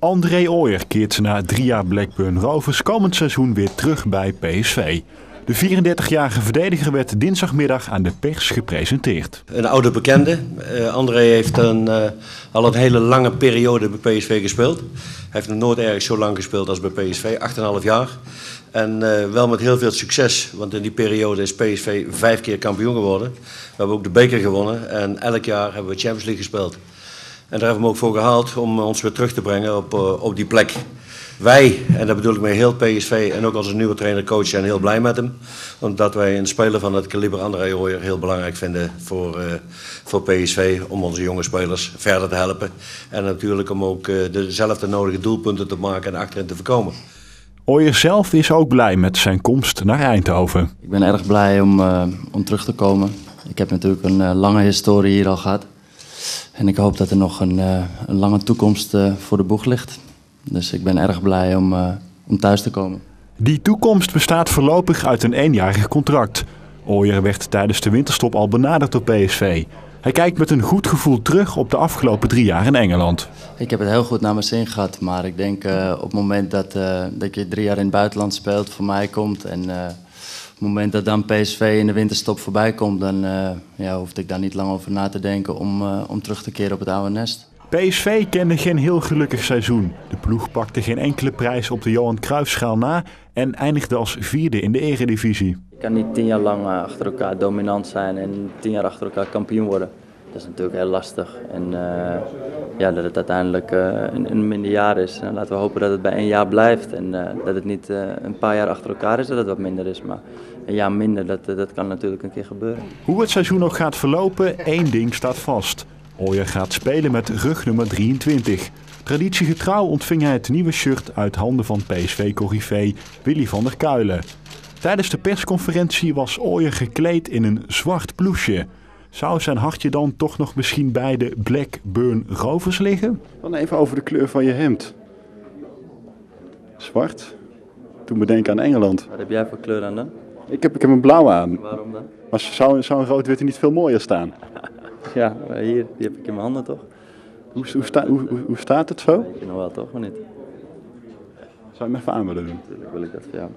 André Ooyer keert na drie jaar Blackburn Rovers komend seizoen weer terug bij PSV. De 34-jarige verdediger werd dinsdagmiddag aan de pers gepresenteerd. Een oude bekende. Uh, André heeft een, uh, al een hele lange periode bij PSV gespeeld. Hij heeft nog nooit ergens zo lang gespeeld als bij PSV, 8,5 jaar. En uh, wel met heel veel succes, want in die periode is PSV vijf keer kampioen geworden. We hebben ook de beker gewonnen en elk jaar hebben we Champions League gespeeld. En daar hebben we hem ook voor gehaald om ons weer terug te brengen op, op die plek. Wij, en dat bedoel ik met heel PSV en ook als een nieuwe trainer-coach, zijn heel blij met hem. Omdat wij een speler van het kaliber André Ooyer heel belangrijk vinden voor, uh, voor PSV. Om onze jonge spelers verder te helpen. En natuurlijk om ook uh, dezelfde nodige doelpunten te maken en achterin te voorkomen. Ooyer zelf is ook blij met zijn komst naar Eindhoven. Ik ben erg blij om, uh, om terug te komen. Ik heb natuurlijk een lange historie hier al gehad. En ik hoop dat er nog een, een lange toekomst voor de boeg ligt. Dus ik ben erg blij om, uh, om thuis te komen. Die toekomst bestaat voorlopig uit een eenjarig contract. Ooyer werd tijdens de winterstop al benaderd door PSV. Hij kijkt met een goed gevoel terug op de afgelopen drie jaar in Engeland. Ik heb het heel goed naar mijn zin gehad. Maar ik denk uh, op het moment dat, uh, dat je drie jaar in het buitenland speelt, voor mij komt. En uh, het moment dat dan PSV in de winterstop voorbij komt, dan ja, hoefde ik daar niet lang over na te denken om, om terug te keren op het oude nest. PSV kende geen heel gelukkig seizoen. De ploeg pakte geen enkele prijs op de Johan Cruijffschaal na en eindigde als vierde in de eredivisie. Je kan niet tien jaar lang achter elkaar dominant zijn en tien jaar achter elkaar kampioen worden. Dat is natuurlijk heel lastig. En uh, ja, dat het uiteindelijk uh, een, een, minder jaar is. En laten we hopen dat het bij één jaar blijft. En uh, dat het niet een paar jaar achter elkaar is dat het wat minder is. Maar een jaar minder, dat, dat kan natuurlijk een keer gebeuren. Hoe het seizoen nog gaat verlopen, één ding staat vast. Ooyer gaat spelen met rug nummer 23. Traditiegetrouw ontving hij het nieuwe shirt uit handen van PSV-corrivé Willy van der Kuilen. Tijdens de persconferentie was Ooyer gekleed in een zwart blouseje. Zou zijn hartje dan toch nog misschien bij de Blackburn Rovers liggen? Dan even over de kleur van je hemd. Zwart. Toen me denken aan Engeland. Wat heb jij voor kleur aan dan? Ik heb, ik heb een blauw aan. Waarom dan? Maar zou, zou een rood-wit niet veel mooier staan? Ja, hier, die heb ik in mijn handen toch? Hoe, hoe, sta, hoe, hoe staat het zo? Weet je nog wel toch, maar niet? Zou je hem even aan willen doen? Natuurlijk wil ik dat voor jou.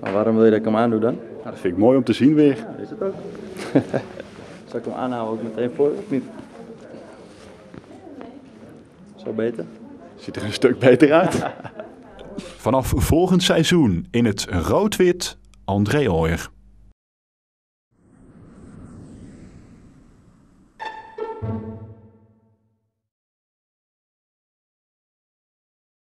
Maar waarom wil je dat ik hem aandoe dan? Nou, dat vind ik mooi om te zien weer. Ja, is het ook. Zal ik hem aanhouden ook meteen voor of niet? Zo beter? Ziet er een stuk beter uit. Vanaf volgend seizoen in het rood-wit André Ooyer.